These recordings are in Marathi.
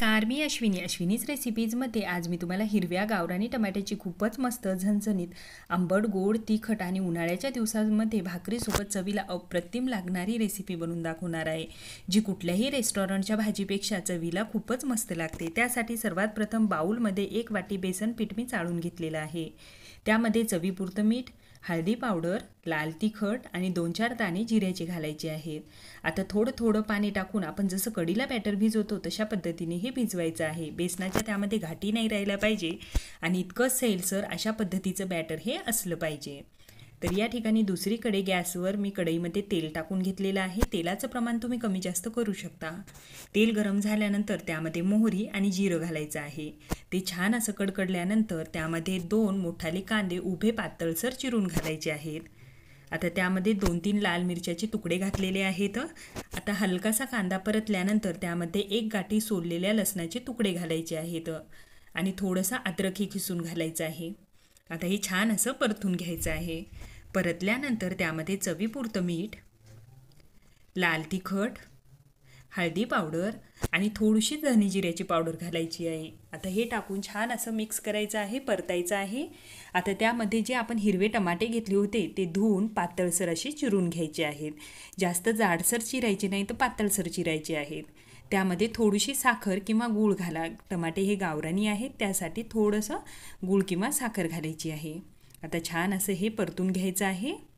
नमस्कार मी अश्विनी. अश्विनीच रेसिपीजमध्ये आज मी तुम्हाला हिरव्या गावरानी टमाट्याची खूपच मस्त झणझणीत आंबट गोड तिखट आणि उन्हाळ्याच्या दिवसांमध्ये भाकरीसोबत चवीला अप्रतिम लागणारी रेसिपी बनवून दाखवणार आहे जी कुठल्याही रेस्टॉरंटच्या भाजीपेक्षा चवीला खूपच मस्त लागते. त्यासाठी सर्वात प्रथम बाऊलमध्ये एक वाटी बेसन पीठ मी चाळून घेतलेलं आहे. त्यामध्ये चवीपुरतं मीठ हळदी पावडर लाल तिखट आणि दोन चार दाणे जिऱ्याचे घालायचे आहेत. आता थोडं थोडं पाणी टाकून आपण जसं कडीला बॅटर भिजवतो तशा पद्धतीने हे भिजवायचं आहे. बेसनाच्या त्यामध्ये घाटी नाही राहिला पाहिजे आणि इतकं सैलसर अशा पद्धतीचं बॅटर हे असलं पाहिजे. तर या ठिकाणी दुसरीकडे गॅसवर मी कढईमध्ये तेल टाकून घेतलेलं आहे. तेलाचं प्रमाण तुम्ही कमी जास्त करू शकता. तेल गरम झाल्यानंतर त्यामध्ये मोहरी आणि जिरं घालायचं आहे. ते छान असं कडकडल्यानंतर त्यामध्ये दोन मोठाले कांदे उभे पातळसर चिरून घालायचे आहेत. आता त्यामध्ये दोन तीन लाल मिरच्याचे तुकडे घातलेले आहेत. आता हलकासा कांदा परतल्यानंतर त्यामध्ये एक गाठी सोललेल्या लसणाचे तुकडे घालायचे आहेत. आणि थोडंसं अद्रकही खिसून घालायचं आहे. आता हे छान असं परतून घ्यायचं आहे. परतल्यानंतर त्यामध्ये चवीपुरतं मीठ लाल तिखट हळदी पावडर आणि थोडीशी धनी जिऱ्याची पावडर घालायची आहे. आता हे टाकून छान असं मिक्स करायचं आहे परतायचं आहे. आता त्यामध्ये जे आपण हिरवे टमाटे घेतले होते ते धुवून पातळसर असे चिरून घ्यायचे आहेत. जास्त जाडसर चिरायचे नाही तर पातळसर चिरायचे आहेत. त्यामध्ये थोडीशी साखर किंवा गूळ घाला. टमाटे हे गावरानी आहेत त्यासाठी थोडंसं गूळ किंवा साखर घालायची आहे. आता छान असं हे परतून घ्यायचं आहे.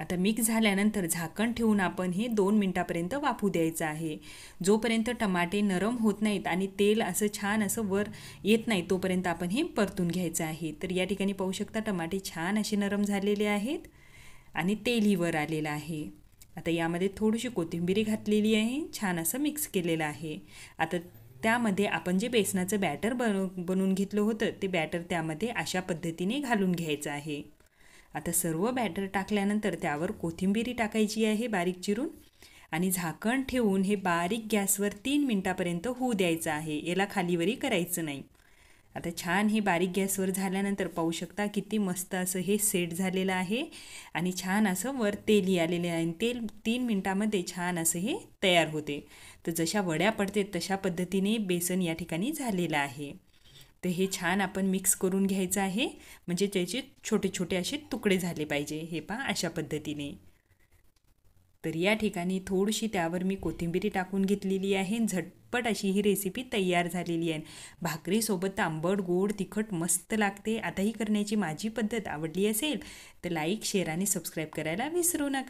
आता मिक्स झाल्यानंतर झाकण ठेवून आपण हे दोन मिनटापर्यंत वाफू द्यायचं आहे. जोपर्यंत टमाटे नरम होत नाहीत आणि तेल असं छान असं वर येत नाही तोपर्यंत आपण हे परतून घ्यायचं आहे. तर या ठिकाणी पाहू शकता टमाटे छान असे नरम झालेले आहेत आणि तेलही वर आलेलं आहे. आता यामध्ये थोडीशी कोथिंबिरी घातलेली आहे छान असं मिक्स केलेलं आहे. आता त्यामध्ये आपण जे बेसनाचं बॅटर बनव बनवून घेतलं होतं ते बॅटर त्यामध्ये अशा पद्धतीने घालून घ्यायचं आहे. आता सर्व बॅटर टाकल्यानंतर त्यावर कोथिंबिरी टाकायची आहे बारीक चिरून आणि झाकण ठेवून हे बारीक गॅसवर तीन मिनटापर्यंत होऊ द्यायचं आहे. याला खालीवरी करायचं नाही. आता छान हे बारीक गॅसवर झाल्यानंतर पाहू शकता किती मस्त असं हे सेट झालेलं आहे आणि छान असं वर तेलही आलेले आहे आणि तेल तीन मिनटामध्ये छान असं हे तयार होते. तर जशा वड्या पडते तशा पद्धतीने बेसन या ठिकाणी झालेलं आहे. तर हे छान आपण मिक्स करून घ्यायचं आहे. म्हणजे त्याचे छोटे छोटे असे तुकडे झाले पाहिजे. हे पहा अशा पद्धतीने. तर या ठिकाणी थोडीशी त्यावर मी कोथिंबिरी टाकून घेतलेली आहे. झटपट अशी ही रेसिपी तयार झालेली आहे. भाकरीसोबत आंबट गोड तिखट मस्त लागते. आता ही करण्याची माझी पद्धत आवडली असेल तर लाईक शेअर आणि सबस्क्राईब करायला विसरू नका.